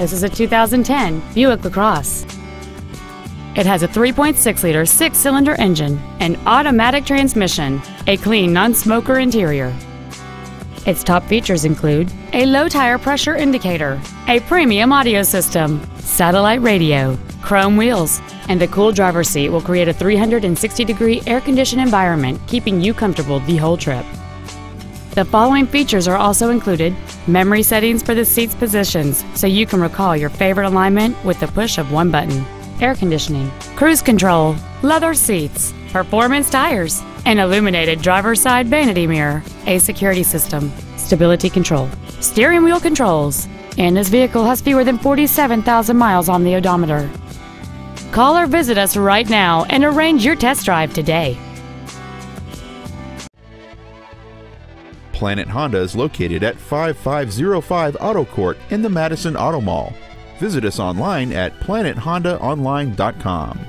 This is a 2010 Buick LaCrosse. It has a 3.6 liter six cylinder engine, an automatic transmission, a clean non smoker interior. Its top features include a low tire pressure indicator, a premium audio system, satellite radio, chrome wheels, and the cool driver's seat will create a 360 degree air conditioned environment, keeping you comfortable the whole trip. The following features are also included memory settings for the seat's positions so you can recall your favorite alignment with the push of one button, air conditioning, cruise control, leather seats, performance tires, an illuminated driver's side vanity mirror, a security system, stability control, steering wheel controls, and this vehicle has fewer than 47,000 miles on the odometer. Call or visit us right now and arrange your test drive today. Planet Honda is located at 5505 Auto Court in the Matteson Auto Mall. Visit us online at planethondaonline.com.